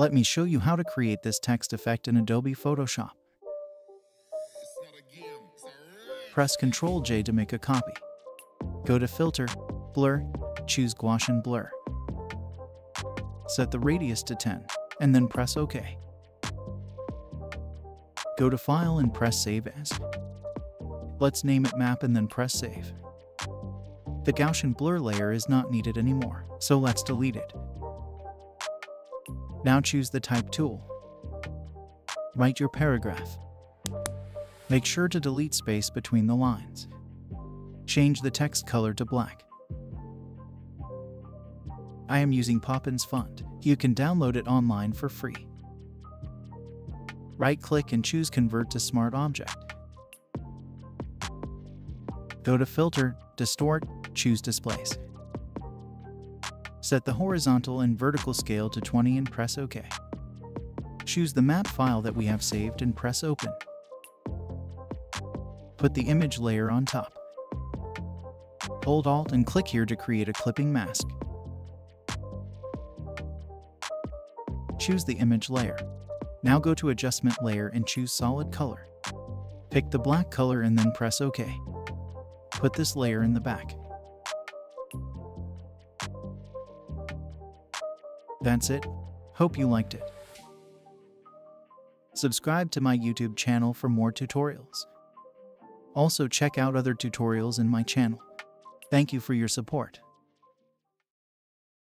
Let me show you how to create this text effect in Adobe Photoshop. Press Ctrl J to make a copy. Go to Filter, Blur, choose Gaussian Blur. Set the radius to 10, and then press OK. Go to File and press Save As. Let's name it Map and then press Save. The Gaussian blur layer is not needed anymore, so let's delete it. Now choose the Type tool. Write your paragraph. Make sure to delete space between the lines. Change the text color to black. I am using Poppins font. You can download it online for free. Right-click and choose Convert to Smart Object. Go to Filter, Distort, choose Displace. Set the horizontal and vertical scale to 20 and press OK. Choose the map file that we have saved and press Open. Put the image layer on top. Hold Alt and click here to create a clipping mask. Choose the image layer. Now go to Adjustment Layer and choose Solid Color. Pick the black color and then press OK. Put this layer in the back. That's it. Hope you liked it. Subscribe to my YouTube channel for more tutorials. Also check out other tutorials in my channel. Thank you for your support.